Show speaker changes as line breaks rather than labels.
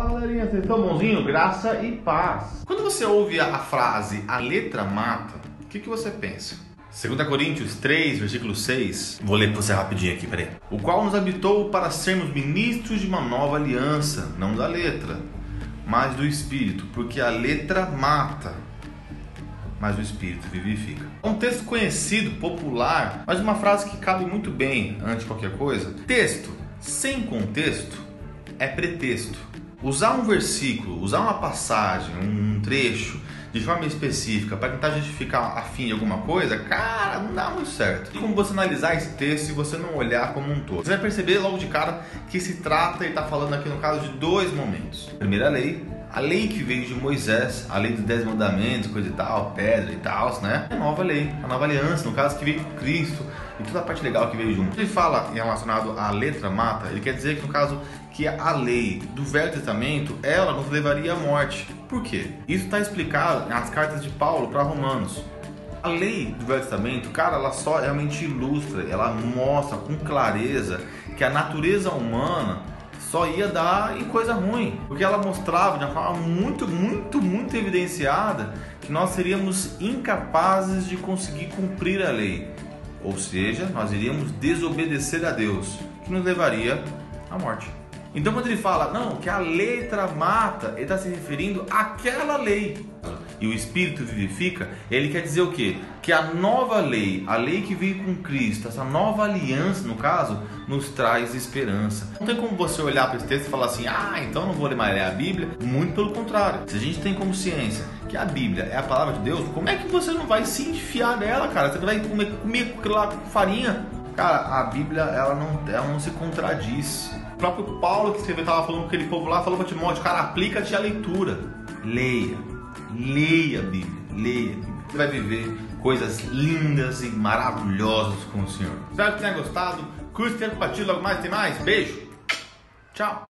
Fala galerinha, vocês estão bonzinho? Graça e paz. Quando você ouve a frase a letra mata, o que, que você pensa? 2 Coríntios 3, versículo 6. Vou ler para você rapidinho aqui, peraí. O qual nos habitou para sermos ministros de uma nova aliança, não da letra, mas do Espírito, porque a letra mata, mas o Espírito vivifica. É um texto conhecido, popular, mas uma frase que cabe muito bem antes de qualquer coisa. Texto sem contexto é pretexto. Usar um versículo, usar uma passagem, um trecho de forma específica para tentar justificar a fim de alguma coisa, cara, não dá muito certo. Como você analisar esse texto e você não olhar como um todo? Você vai perceber logo de cara que se trata e está falando aqui no caso de dois momentos. Primeira lei, a lei que veio de Moisés, a lei dos dez mandamentos, coisa e tal, pedra e tal, né? A nova lei, a nova aliança, no caso que veio com Cristo e toda a parte legal que veio junto. Ele fala relacionado à letra mata, ele quer dizer que no caso que a lei do Velho Testamento, ela nos levaria à morte. Por quê? Isso está explicado nas cartas de Paulo para Romanos. A lei do Velho Testamento, cara, ela só realmente ilustra, ela mostra com clareza que a natureza humana só ia dar em coisa ruim, porque ela mostrava de uma forma muito, muito, muito evidenciada que nós seríamos incapazes de conseguir cumprir a lei, ou seja, nós iríamos desobedecer a Deus, que nos levaria à morte. Então, quando ele fala, não, que a letra mata, ele está se referindo àquela lei e o Espírito vivifica, ele quer dizer o quê? Que a nova lei, a lei que veio com Cristo, essa nova aliança, no caso, nos traz esperança. Não tem como você olhar para esse texto e falar assim, ah, então não vou ler mais ler a Bíblia. Muito pelo contrário. Se a gente tem como ciência que a Bíblia é a palavra de Deus, como é que você não vai se enfiar nela, cara? Você vai comer, comer lá com farinha? Cara, a Bíblia, ela não, ela não se contradiz. O próprio Paulo que escreveu, estava falando com aquele povo lá, falou para Timóteo, cara, aplica-te a leitura. Leia Leia a Bíblia, leia a Bíblia. Você vai viver coisas lindas e maravilhosas com o Senhor. Espero que tenha gostado. Curte, compartilhe, logo mais tem mais. Beijo. Tchau.